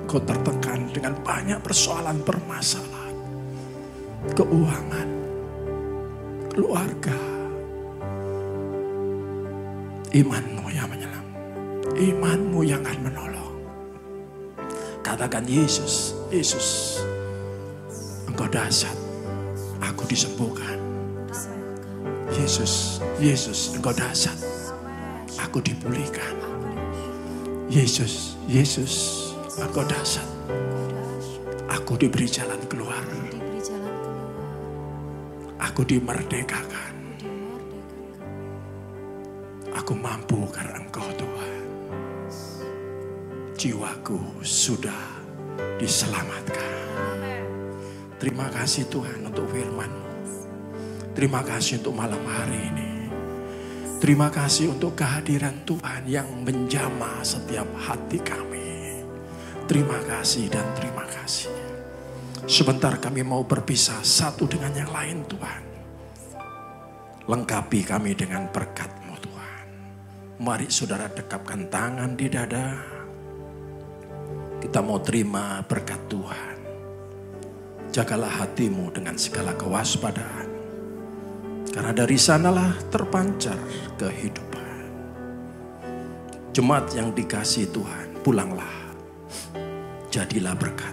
kau tertekan dengan banyak persoalan permasalahan, keuangan, keluarga, imanmu yang menyelam, imanmu yang akan menolong. Katakan Yesus, Yesus, Engkau dahsyat, aku disembuhkan. Yesus, Yesus, Engkau dahsyat, aku dipulihkan. Yesus, Yesus, Engkau dahsyat, aku diberi jalan keluar, aku dimerdekakan. Aku mampu karena Engkau Tuhan. Jiwaku sudah diselamatkan. Terima kasih Tuhan untuk firman-Mu. Terima kasih untuk malam hari ini. Terima kasih untuk kehadiran Tuhan yang menjamah setiap hati kami. Terima kasih dan terima kasih. Sebentar kami mau berpisah satu dengan yang lain Tuhan. Lengkapi kami dengan berkat-Mu Tuhan. Mari saudara dekapkan tangan di dada. Kita mau terima berkat Tuhan. Jagalah hatimu dengan segala kewaspadaan. Karena dari sanalah terpancar kehidupan. Jemaat yang dikasih Tuhan, pulanglah. Jadilah berkat.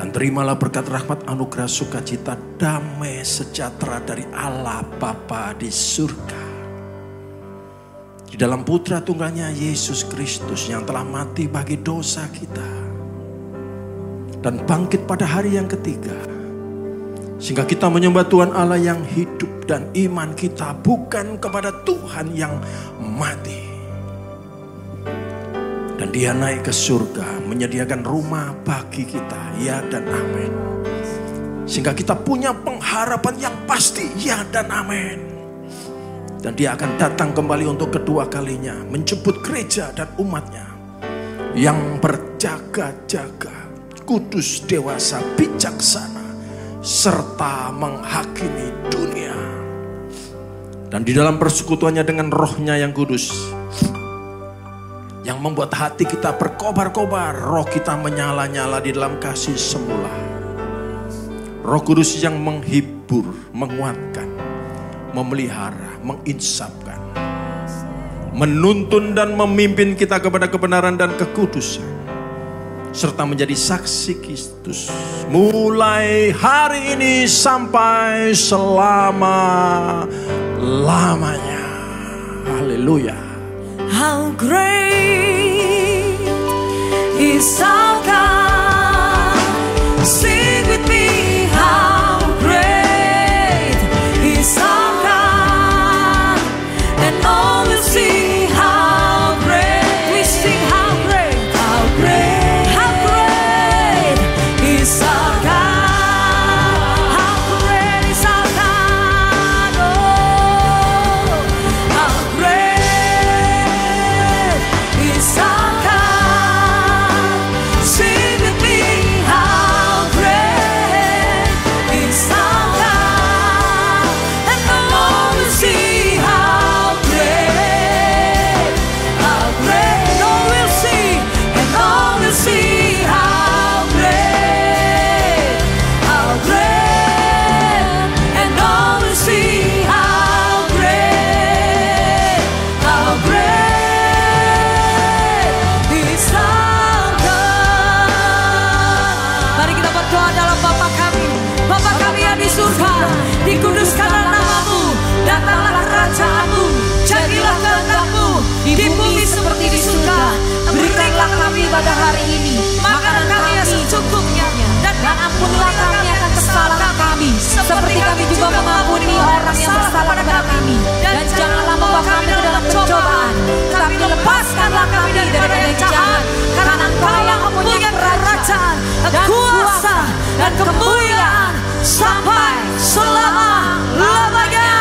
Dan terimalah berkat rahmat anugerah sukacita damai sejahtera dari Allah Bapa di surga. Di dalam putra tunggalnya Yesus Kristus yang telah mati bagi dosa kita. Dan bangkit pada hari yang ketiga. Sehingga kita menyembah Tuhan Allah yang hidup dan iman kita bukan kepada Tuhan yang mati. Dan dia naik ke surga menyediakan rumah bagi kita. Ya dan amin. Sehingga kita punya pengharapan yang pasti. Ya dan amin. Dan dia akan datang kembali untuk kedua kalinya. Menjemput gereja dan umatnya. Yang berjaga-jaga. Kudus, dewasa, bijaksana. Serta menghakimi dunia. Dan di dalam persekutuannya dengan rohnya yang kudus yang membuat hati kita berkobar-kobar, roh kita menyala-nyala di dalam kasih semula. Roh Kudus yang menghibur, menguatkan, memelihara, menginsapkan, menuntun dan memimpin kita kepada kebenaran dan kekudusan, serta menjadi saksi Kristus mulai hari ini sampai selama lamanya. Haleluya. How great is our God? Di bumi seperti di surga. Berikanlah kami pada hari ini makanan kami yang secukupnya. Dan ampunilah kami akan kesalahan kami. seperti kami juga mengampuni orang yang bersalah kepada kami. dan janganlah membawa kami ke dalam pencobaan. Tetapi lepaskanlah kami dari yang jahat karena engkau yang mempunyai kerajaan dan kuasa dan kemuliaan sampai selama-lamanya